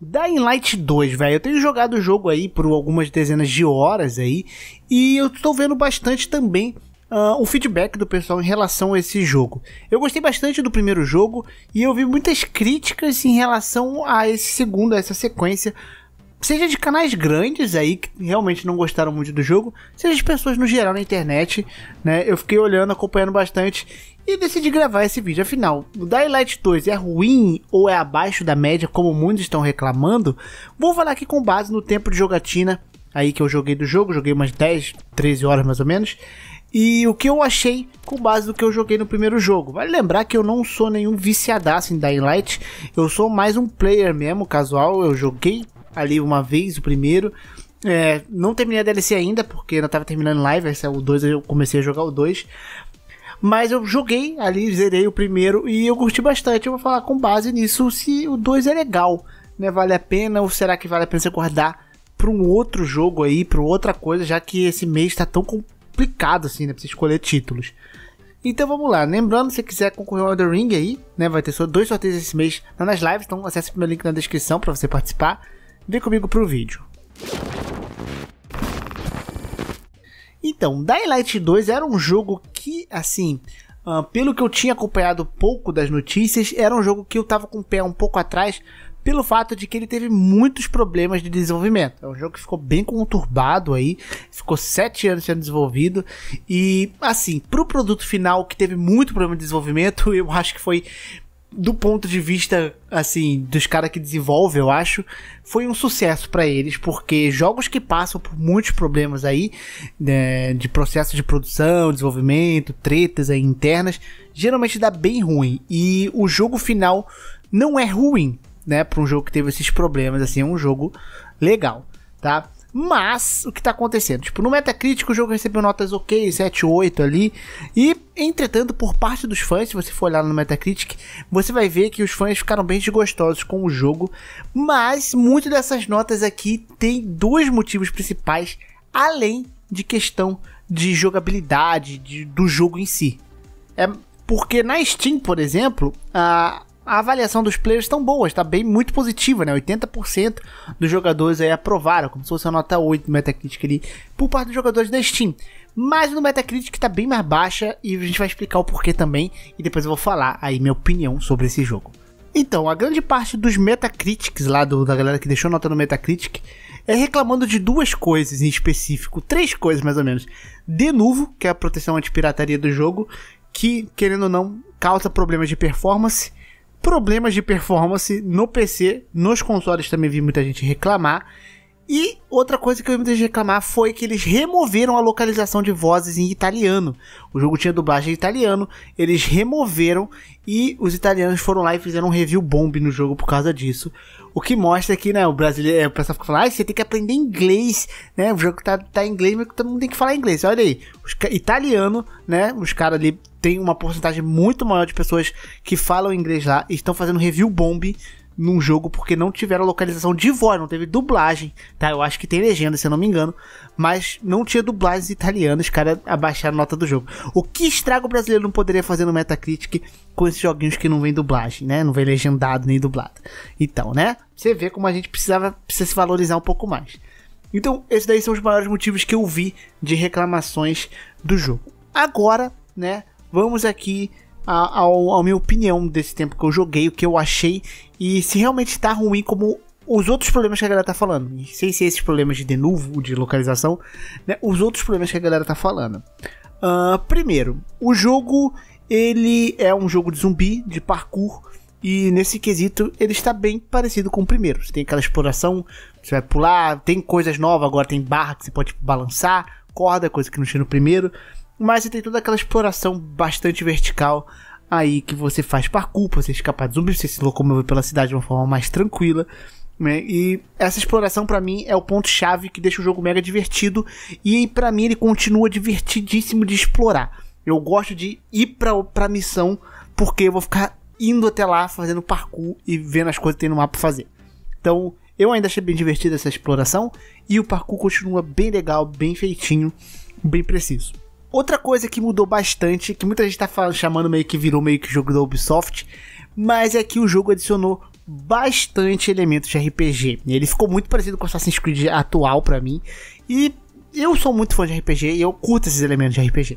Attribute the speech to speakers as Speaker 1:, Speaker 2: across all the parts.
Speaker 1: Dying Light 2, velho. Eu tenho jogado o jogo aí por algumas dezenas de horas aí. E eu tô vendo bastante também uh, o feedback do pessoal em relação a esse jogo. Eu gostei bastante do primeiro jogo e eu vi muitas críticas em relação a esse segundo, a essa sequência. Seja de canais grandes aí que realmente não gostaram muito do jogo, seja de pessoas no geral na internet, né? Eu fiquei olhando, acompanhando bastante e decidi gravar esse vídeo. Afinal, o Dying Light 2 é ruim ou é abaixo da média, como muitos estão reclamando? Vou falar aqui com base no tempo de jogatina aí que eu joguei do jogo, joguei umas 10, 13 horas mais ou menos. E o que eu achei com base no que eu joguei no primeiro jogo. Vale lembrar que eu não sou nenhum viciadaço em Dying Light, eu sou mais um player mesmo, casual. Eu joguei ali uma vez o primeiro. É, não terminei a DLC ainda, porque ainda tava terminando live, esse é o 2, eu comecei a jogar o 2. Mas eu joguei ali, zerei o primeiro e eu curti bastante. Eu vou falar com base nisso se o 2 é legal, né? Vale a pena ou será que vale a pena você guardar para um outro jogo aí, para outra coisa, já que esse mês está tão complicado assim, né? Pra você escolher títulos. Então vamos lá, lembrando, se quiser concorrer ao Elden Ring aí, né, vai ter só dois sorteios esse mês nas lives, então acesse o meu link na descrição para você participar. Vem comigo pro vídeo. Então, Dying Light 2 era um jogo que, assim, uh, pelo que eu tinha acompanhado pouco das notícias, era um jogo que eu tava com o pé um pouco atrás, pelo fato de que ele teve muitos problemas de desenvolvimento. É um jogo que ficou bem conturbado aí, ficou sete anos sendo desenvolvido e assim, para o produto final que teve muito problema de desenvolvimento, eu acho que foi do ponto de vista assim dos caras que desenvolvem, eu acho, foi um sucesso para eles, porque jogos que passam por muitos problemas aí né, de processo de produção, desenvolvimento, tretas aí internas, geralmente dá bem ruim. E o jogo final não é ruim, né, para um jogo que teve esses problemas, assim, é um jogo legal, tá? Mas, o que está acontecendo? Tipo, no Metacritic o jogo recebeu notas ok, 7, 8 ali. E, entretanto, por parte dos fãs, se você for olhar no Metacritic, você vai ver que os fãs ficaram bem desgostosos com o jogo. Mas, muitas dessas notas aqui tem dois motivos principais, além de questão de jogabilidade de, do jogo em si. É porque na Steam, por exemplo, a, a avaliação dos players estão boa, está bem muito positiva, né? 80% dos jogadores aí aprovaram, como se fosse a nota 8 do Metacritic ali, por parte dos jogadores da Steam. Mas no Metacritic está bem mais baixa e a gente vai explicar o porquê também e depois eu vou falar aí minha opinião sobre esse jogo. Então, a grande parte dos Metacritics lá do, da galera que deixou nota no Metacritic é reclamando de duas coisas em específico, três coisas mais ou menos. De novo, que é a proteção anti-pirataria do jogo, que, querendo ou não, causa problemas de performance problemas de performance no PC, nos consoles também vi muita gente reclamar. E outra coisa que eu muita gente reclamar foi que eles removeram a localização de vozes em italiano. O jogo tinha dublagem em italiano, eles removeram e os italianos foram lá e fizeram um review bomb no jogo por causa disso. O que mostra que, né, o brasileiro, o pessoal fica falando, ah, você tem que aprender inglês, né? O jogo tá, tá em inglês, mas todo mundo tem que falar inglês. Olha aí, os, italiano, né? Os caras ali tem uma porcentagem muito maior de pessoas que falam inglês lá e estão fazendo review bomb num jogo porque não tiveram localização de voz, não teve dublagem, tá? Eu acho que tem legenda, se eu não me engano, mas não tinha dublagens italianas, cara, abaixaram a nota do jogo. O que estrago brasileiro não poderia fazer no Metacritic com esses joguinhos que não vem dublagem, né? Não vem legendado nem dublado. Então, né? Você vê como a gente precisava precisa se valorizar um pouco mais. Então, esses daí são os maiores motivos que eu vi de reclamações do jogo. Agora, né? vamos aqui a, a, a, minha opinião desse tempo que eu joguei, o que eu achei e se realmente tá ruim como os outros problemas que a galera tá falando. Sem ser esses problemas de denuvo, de localização, né? Os outros problemas que a galera tá falando. Uh, primeiro, o jogo ele é um jogo de zumbi, de parkour. E nesse quesito ele está bem parecido com o primeiro. Você tem aquela exploração, você vai pular, tem coisas novas, agora tem barra que você pode balançar, corda, coisa que não tinha no primeiro. Mas tem toda aquela exploração bastante vertical aí que você faz parkour, você escapar de zumbis, você se locomover pela cidade de uma forma mais tranquila. Né? E essa exploração para mim é o ponto chave que deixa o jogo mega divertido e para mim ele continua divertidíssimo de explorar. Eu gosto de ir pra, pra missão porque eu vou ficar indo até lá fazendo parkour e vendo as coisas que tem no mapa fazer. Então, eu ainda achei bem divertida essa exploração e o parkour continua bem legal, bem feitinho, bem preciso. Outra coisa que mudou bastante, que muita gente tá falando, chamando meio que virou meio que jogo da Ubisoft, mas é que o jogo adicionou bastante elementos de RPG. Ele ficou muito parecido com Assassin's Creed atual para mim. E eu sou muito fã de RPG e eu curto esses elementos de RPG.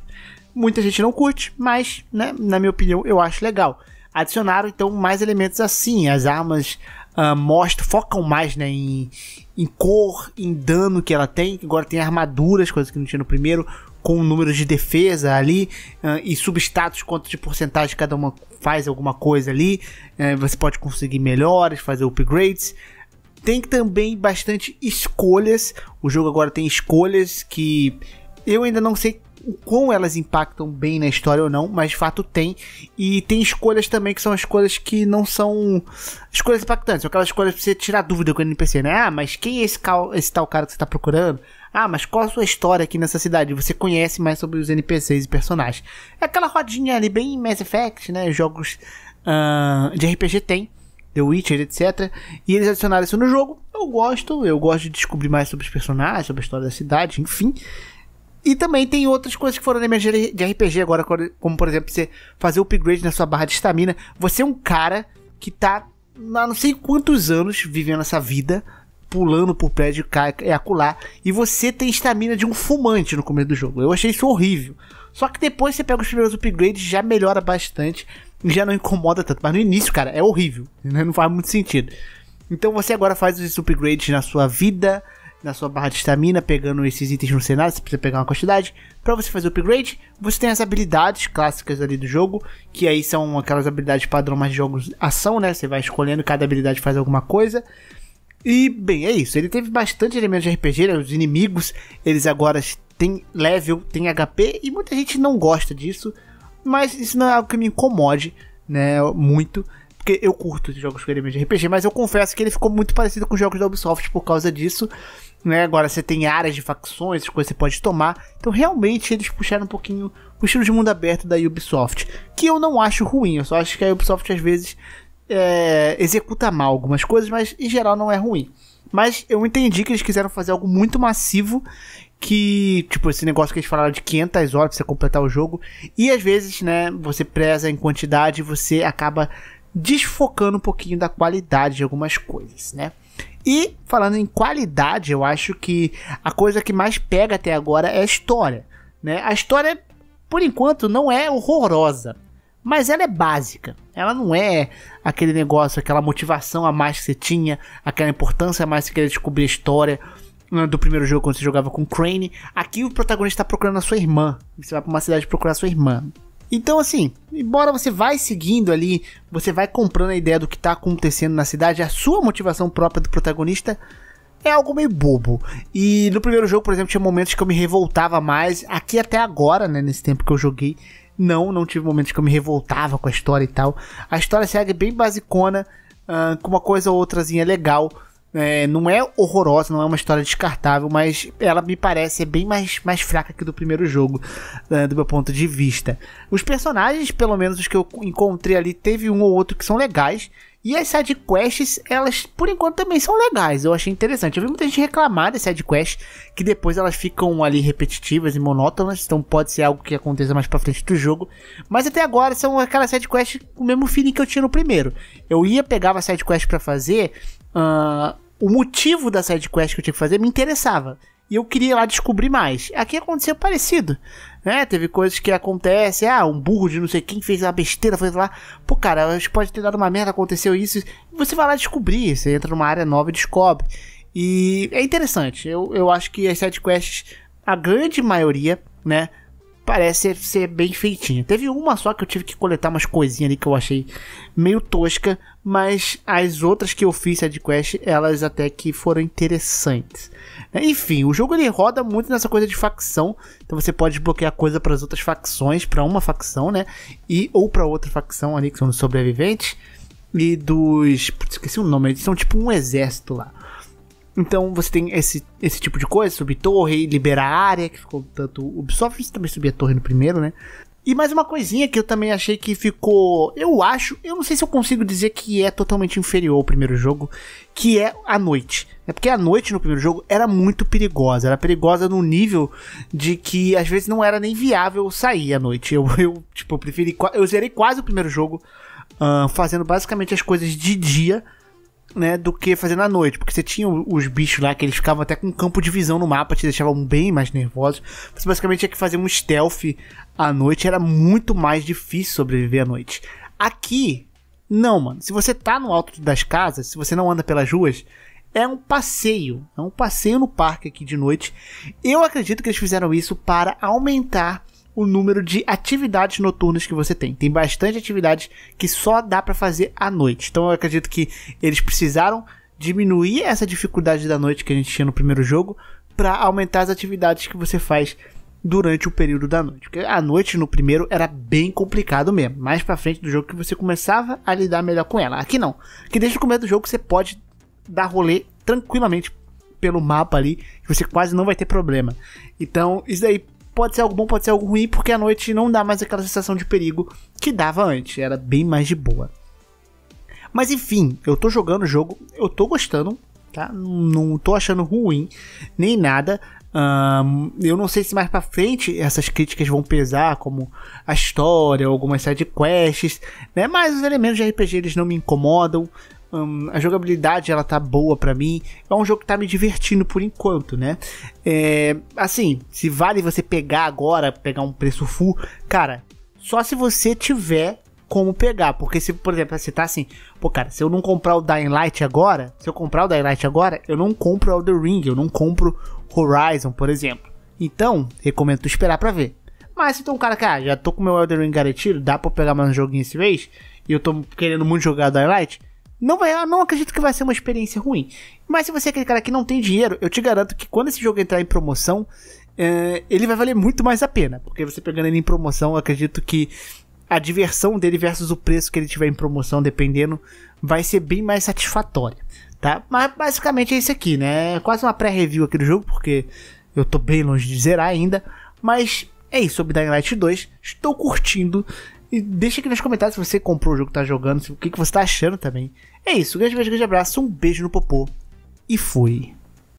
Speaker 1: Muita gente não curte, mas, né, na minha opinião, eu acho legal. Adicionaram então mais elementos assim, as armas uh, mostram, focam mais né, em, em cor, em dano que ela tem. Agora tem armaduras, coisas que não tinha no primeiro, com números de defesa ali uh, e substatus, quanto de porcentagem cada uma faz alguma coisa ali. Uh, você pode conseguir melhores, fazer upgrades. Tem também bastante escolhas. O jogo agora tem escolhas que eu ainda não sei o quão elas impactam bem na história ou não, mas de fato tem. E tem escolhas também que são escolhas que não são escolhas impactantes, são aquelas escolhas pra você tirar dúvida com o NPC, né? Ah, mas quem é esse, cal, esse tal cara que você tá procurando? Ah, mas qual a sua história aqui nessa cidade? Você conhece mais sobre os NPCs e personagens. É aquela rodinha ali, bem Mass Effect, né? Jogos uh, de RPG tem. The Witcher, etc. E eles adicionaram isso no jogo. Eu gosto, eu gosto de descobrir mais sobre os personagens, sobre a história da cidade, enfim. E também tem outras coisas que foram elementos de RPG agora, como por exemplo, você fazer upgrade na sua barra de estamina. Você é um cara que tá há não sei quantos anos vivendo essa vida, pulando por prédio e acular, e você tem estamina de um fumante no começo do jogo. Eu achei isso horrível. Só que depois você pega os primeiros upgrades, já melhora bastante, já não incomoda tanto. Mas no início, cara, é horrível. Né? Não faz muito sentido. Então você agora faz esses upgrades na sua vida, na sua barra de estamina, pegando esses itens no cenário, você precisa pegar uma quantidade. Para você fazer o upgrade, você tem as habilidades clássicas ali do jogo, que aí são aquelas habilidades padrão mais de jogos ação, né? Você vai escolhendo, cada habilidade faz alguma coisa. E, bem, é isso. Ele teve bastante elementos de RPG, né? Os inimigos, eles agora têm level, têm HP, e muita gente não gosta disso. Mas isso não é algo que me incomode, né? Muito porque eu curto jogos com elementos de RPG, mas eu confesso que ele ficou muito parecido com os jogos da Ubisoft por causa disso. Né? Agora você tem áreas de facções, coisas que você pode tomar. Então realmente eles puxaram um pouquinho o estilo de mundo aberto da Ubisoft. Que eu não acho ruim, eu só acho que a Ubisoft às vezes é, executa mal algumas coisas, mas em geral não é ruim. Mas eu entendi que eles quiseram fazer algo muito massivo que, tipo, esse negócio que eles falaram de 500 horas pra você completar o jogo, e às vezes, né, você preza em quantidade, você acaba desfocando um pouquinho da qualidade de algumas coisas, né? E falando em qualidade, eu acho que a coisa que mais pega até agora é a história, né? A história, por enquanto, não é horrorosa, mas ela é básica. Ela não é aquele negócio, aquela motivação a mais que você tinha, aquela importância a mais que você queria descobrir a história né, do primeiro jogo quando você jogava com Crane. Aqui o protagonista está procurando a sua irmã. Você vai para uma cidade procurar a sua irmã. Então, assim, embora você vai seguindo ali, você vai comprando a ideia do que está acontecendo na cidade, a sua motivação própria do protagonista é algo meio bobo. E no primeiro jogo, por exemplo, tinha momentos que eu me revoltava mais. Aqui até agora, né, nesse tempo que eu joguei, não, não tive momentos que eu me revoltava com a história e tal. A história segue bem basicona, uh, com uma coisa ou outrazinha legal. É, não é horrorosa, não é uma história descartável, mas ela me parece bem mais, mais fraca que do primeiro jogo, né, do meu ponto de vista. Os personagens, pelo menos os que eu encontrei ali, teve um ou outro que são legais. E as sidequests, elas por enquanto também são legais, eu achei interessante. Eu vi muita gente reclamar das sidequests, que depois elas ficam ali repetitivas e monótonas, então pode ser algo que aconteça mais pra frente do jogo. Mas até agora são aquelas sidequests com o mesmo feeling que eu tinha no primeiro. Eu ia, pegava a sidequest para fazer, uh, o motivo da side quest que eu tinha que fazer me interessava. E eu queria lá descobrir mais. Aqui aconteceu parecido. Né? Teve coisas que acontecem. Ah, um burro de não sei quem fez uma besteira, foi lá. Pô, cara, acho que pode ter dado uma merda, aconteceu isso. Você vai lá descobrir. Você entra numa área nova e descobre. E é interessante. Eu, eu acho que as side quests, a grande maioria, né? Parece ser bem feitinha. Teve uma só que eu tive que coletar umas coisinhas ali que eu achei meio tosca, mas as outras que eu fiz de quest, elas até que foram interessantes. Enfim, o jogo ele roda muito nessa coisa de facção, então você pode bloquear coisa para as outras facções, para uma facção, né? E ou para outra facção ali que são os sobreviventes e dos, esqueci o nome, eles são tipo um exército lá. Então você tem esse, esse tipo de coisa, subir torre, liberar área, que ficou tanto Ubisoft também subia torre no primeiro, né? E mais uma coisinha que eu também achei que ficou. Eu acho, eu não sei se eu consigo dizer que é totalmente inferior ao primeiro jogo, que é a noite. É porque a noite no primeiro jogo era muito perigosa. Era perigosa no nível de que às vezes não era nem viável sair à noite. Eu, eu tipo, preferi. Eu zerei quase o primeiro jogo uh, fazendo basicamente as coisas de dia né, do que fazer na noite, porque você tinha os bichos lá que eles ficavam até com um campo de visão no mapa, te deixavam bem mais nervosos. Você basicamente tinha que fazer um stealth à noite, era muito mais difícil sobreviver à noite. Aqui, não, mano. Se você tá no alto das casas, se você não anda pelas ruas, é um passeio, é um passeio no parque aqui de noite. Eu acredito que eles fizeram isso para aumentar o número de atividades noturnas que você tem. Tem bastante atividades que só dá para fazer à noite. Então eu acredito que eles precisaram diminuir essa dificuldade da noite que a gente tinha no primeiro jogo para aumentar as atividades que você faz durante o período da noite. Porque a noite no primeiro era bem complicado mesmo. Mais para frente do jogo que você começava a lidar melhor com ela. Aqui não. Que desde o começo do jogo você pode dar rolê tranquilamente pelo mapa ali, que você quase não vai ter problema. Então, isso aí pode ser algo bom, pode ser algo ruim, porque a noite não dá mais aquela sensação de perigo que dava antes, era bem mais de boa. Mas enfim, eu tô jogando o jogo, eu tô gostando, tá? Não tô achando ruim, nem nada. Eu não sei se mais pra frente essas críticas vão pesar, como a história, algumas side quests, né? Mas os elementos de RPG eles não me incomodam. Um, a jogabilidade ela tá boa para mim. É um jogo que tá me divertindo por enquanto, né? É, assim, se vale você pegar agora, pegar um preço full, cara, só se você tiver como pegar. Porque se, por exemplo, você tá assim, pô, cara, se eu não comprar o Dying Light agora, se eu comprar o Dying Light agora, eu não compro o Elder Ring, eu não compro Horizon, por exemplo. Então, recomendo esperar para ver. Mas um cara que, ah, já tô com meu Elder Ring garantido, dá pra pegar mais um joguinho esse mês, e eu tô querendo muito jogar Dying Light, não vai, não acredito que vai ser uma experiência ruim. Mas se você é aquele cara que não tem dinheiro, eu te garanto que quando esse jogo entrar em promoção, é, ele vai valer muito mais a pena. Porque você pegando ele em promoção, acredito que a diversão dele versus o preço que ele tiver em promoção, dependendo, vai ser bem mais satisfatória. Tá? Mas basicamente é isso aqui, né? É quase uma pré-review aqui do jogo, porque eu tô bem longe de zerar ainda. Mas é isso sobre Dying Light 2. Estou curtindo. E deixa aqui nos comentários se você comprou o jogo, tá jogando, o que, que você tá achando também. É isso, grande beijo, grande abraço, um beijo no popô e fui.